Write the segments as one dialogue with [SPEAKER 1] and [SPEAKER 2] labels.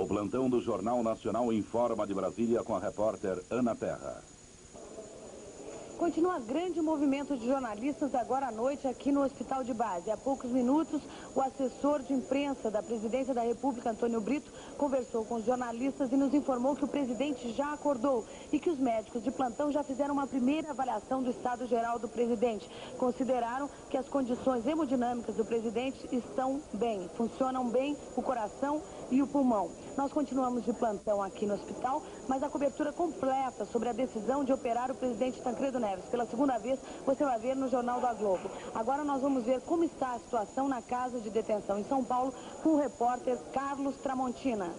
[SPEAKER 1] O plantão do Jornal Nacional informa de Brasília com a repórter Ana Terra.
[SPEAKER 2] Continua grande movimento de jornalistas agora à noite aqui no Hospital de Base. Há poucos minutos, o assessor de imprensa da Presidência da República, Antônio Brito, conversou com os jornalistas e nos informou que o presidente já acordou e que os médicos de plantão já fizeram uma primeira avaliação do estado geral do presidente. Consideraram que as condições hemodinâmicas do presidente estão bem, funcionam bem o coração e o pulmão. Nós continuamos de plantão aqui no hospital, mas a cobertura completa sobre a decisão de operar o presidente Tancredo Neves pela segunda vez você vai ver no Jornal da Globo. Agora nós vamos ver como está a situação na casa de detenção em São Paulo com o repórter Carlos Tramontina.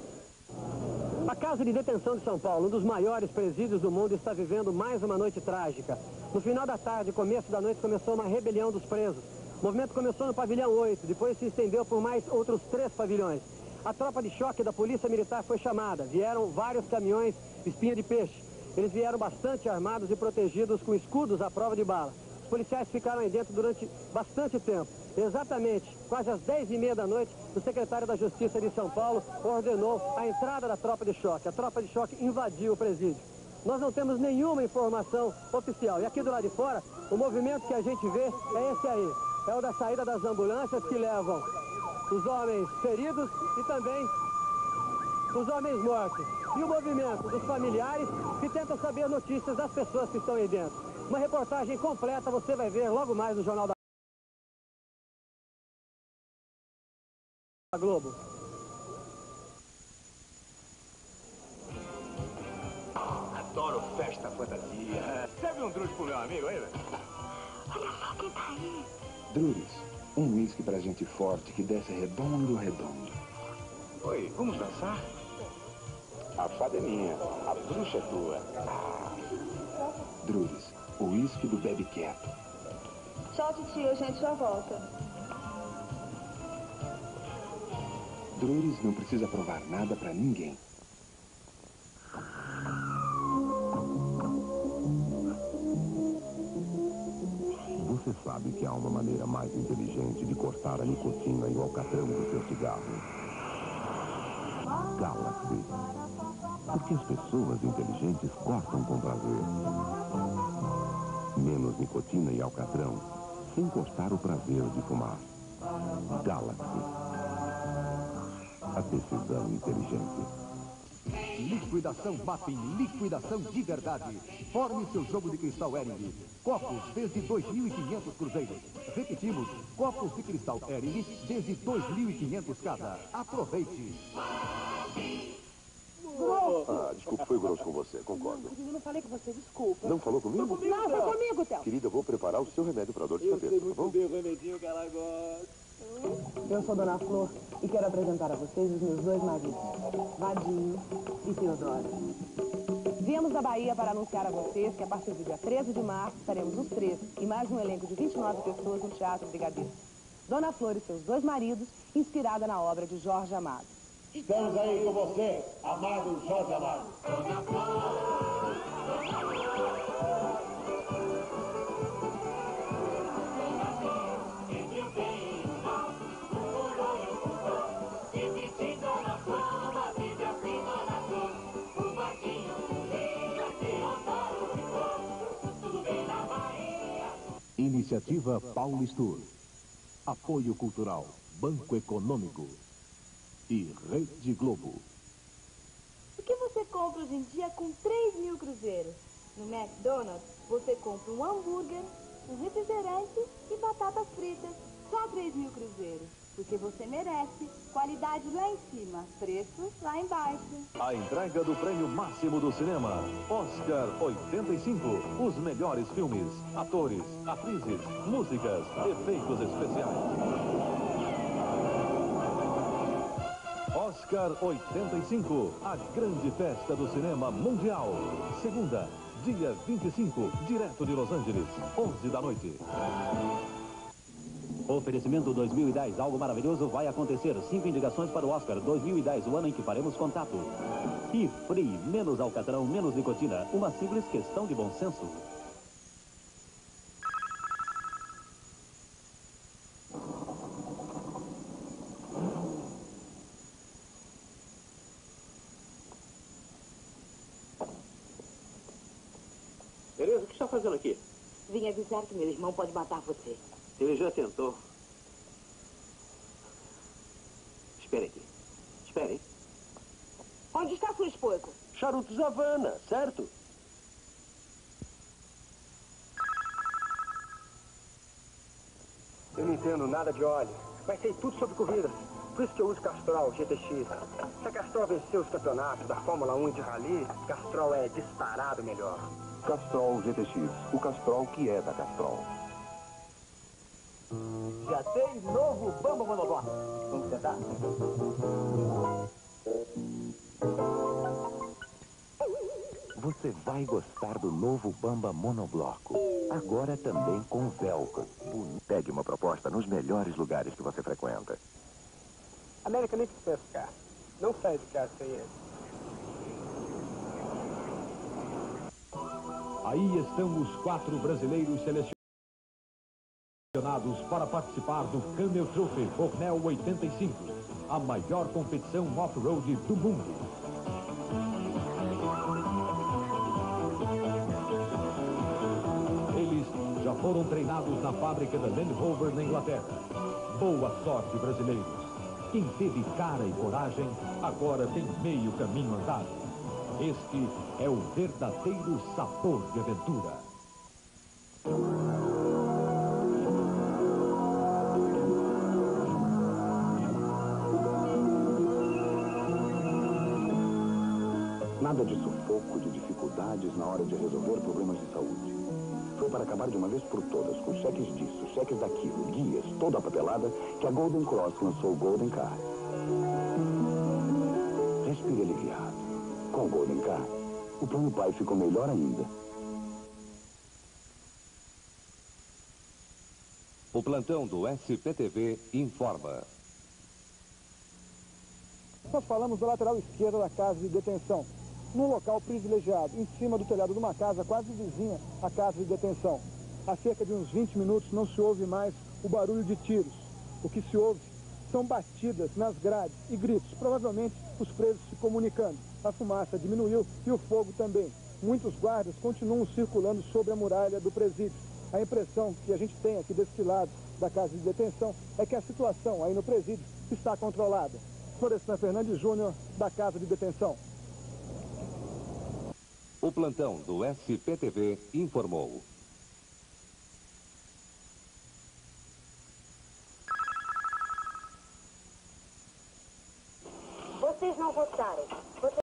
[SPEAKER 3] A Casa de Detenção de São Paulo, um dos maiores presídios do mundo, está vivendo mais uma noite trágica. No final da tarde, começo da noite, começou uma rebelião dos presos. O movimento começou no pavilhão 8, depois se estendeu por mais outros três pavilhões. A tropa de choque da Polícia Militar foi chamada. Vieram vários caminhões espinha de peixe. Eles vieram bastante armados e protegidos com escudos à prova de bala. Os policiais ficaram aí dentro durante bastante tempo. Exatamente, quase às 10 e meia da noite, o secretário da Justiça de São Paulo ordenou a entrada da tropa de choque. A tropa de choque invadiu o presídio. Nós não temos nenhuma informação oficial. E aqui do lado de fora, o movimento que a gente vê é esse aí. É o da saída das ambulâncias que levam os homens feridos e também os homens mortos. E o movimento dos familiares que tentam saber notícias das pessoas que estão aí dentro. Uma reportagem completa você vai ver logo mais no Jornal da Globo.
[SPEAKER 4] Adoro festa fantasia. Serve um drude pro meu amigo aí, velho?
[SPEAKER 5] Olha só quem tá aí.
[SPEAKER 6] Druris, um uísque pra gente forte que desce redondo, redondo.
[SPEAKER 4] Oi, vamos dançar?
[SPEAKER 6] A fada é minha, a bruxa é tua. Ah. Druris, o uísque do bebe quieto.
[SPEAKER 5] Tchau, titia, a gente já volta.
[SPEAKER 6] Druris não precisa provar nada pra ninguém.
[SPEAKER 7] Você sabe que há uma maneira mais inteligente de cortar a nicotina e o alcatrão do seu cigarro. Galaxy. Porque as pessoas inteligentes cortam com prazer. Menos nicotina e alcatrão, sem cortar o prazer de fumar. Galaxy. A decisão inteligente.
[SPEAKER 8] Liquidação Mapping, liquidação de verdade. Forme seu jogo de cristal Ering. Copos desde 2.500 cruzeiros. Repetimos, copos de cristal Ering desde 2.500 cada. Aproveite.
[SPEAKER 9] Ah, desculpa, foi grosso com você, concordo.
[SPEAKER 2] Eu não falei com você, desculpa.
[SPEAKER 9] Não falou comigo?
[SPEAKER 2] Não, foi comigo, Théo.
[SPEAKER 9] Querida, eu vou preparar o seu remédio para dor de cabeça, tá bom?
[SPEAKER 4] bem o remedinho que ela gosta.
[SPEAKER 2] Eu sou Dona Flor e quero apresentar a vocês os meus dois maridos, Vadinho e Teodoro. Viemos da Bahia para anunciar a vocês que a partir do dia 13 de março estaremos os três e mais um elenco de 29 pessoas no Teatro Brigadeiro. Dona Flor e seus dois maridos, inspirada na obra de Jorge Amado.
[SPEAKER 10] Estamos aí com você, amado Jorge Amado.
[SPEAKER 7] Iniciativa Paulistur. Apoio Cultural, Banco Econômico e Rede Globo.
[SPEAKER 5] O que você compra hoje em dia com 3 mil cruzeiros? No McDonald's, você compra um hambúrguer, um refrigerante e batatas fritas. Só 3 mil cruzeiros. Porque você merece. Qualidade lá em cima, preço lá embaixo.
[SPEAKER 11] A entrega do prêmio máximo do cinema, Oscar 85. Os melhores filmes, atores, atrizes, músicas, efeitos especiais. Oscar 85, a grande festa do cinema mundial. Segunda, dia 25, direto de Los Angeles, 11 da noite.
[SPEAKER 12] Oferecimento 2010, algo maravilhoso vai acontecer. Cinco indicações para o Oscar 2010, o ano em que faremos contato. E Free, menos alcatrão, menos nicotina. Uma simples questão de bom senso.
[SPEAKER 13] Tereza, o que está fazendo aqui?
[SPEAKER 14] Vim avisar que meu irmão pode matar você.
[SPEAKER 13] Ele já tentou. Espere aqui. Espere.
[SPEAKER 14] Onde está sua esposa?
[SPEAKER 13] Charutos Havana, certo?
[SPEAKER 15] Eu não entendo nada de óleo, mas sei tudo sobre corridas. Por isso que eu uso Castrol GTX. Se a Castrol venceu os campeonatos da Fórmula 1 e de Rally, Castrol é disparado melhor.
[SPEAKER 16] Castrol GTX, o Castrol que é da Castrol.
[SPEAKER 15] Já tem novo Bamba Monobloco. Vamos tentar?
[SPEAKER 16] Você vai gostar do novo Bamba Monobloco. Agora também com velcro. Pegue uma proposta nos melhores lugares que você frequenta.
[SPEAKER 15] América nem precisa ficar. Não sai de casa sem ele.
[SPEAKER 17] Aí estão os quatro brasileiros selecionados para participar do Camel Trophy Cornell 85, a maior competição off-road do mundo. Eles já foram treinados na fábrica da Land Rover na Inglaterra. Boa sorte, brasileiros. Quem teve cara e coragem, agora tem meio caminho andado. Este é o verdadeiro sabor de aventura.
[SPEAKER 18] Nada de sufoco, de dificuldades na hora de resolver problemas de saúde. Foi para acabar de uma vez por todas com cheques disso, cheques daquilo, guias, toda a papelada, que a Golden Cross lançou o Golden Car. Com o Golden Car, o plano pai ficou melhor ainda.
[SPEAKER 11] O plantão do SPTV informa.
[SPEAKER 19] Nós falamos da lateral esquerda da casa de detenção, num local privilegiado, em cima do telhado de uma casa quase vizinha à casa de detenção. Há cerca de uns 20 minutos não se ouve mais o barulho de tiros. O que se ouve são batidas nas grades e gritos, provavelmente os presos se comunicando. A fumaça diminuiu e o fogo também. Muitos guardas continuam circulando sobre a muralha do presídio. A impressão que a gente tem aqui desse lado da casa de detenção é que a situação aí no presídio está controlada. Florestan Fernandes Júnior, da Casa de Detenção.
[SPEAKER 11] O plantão do SPTV informou.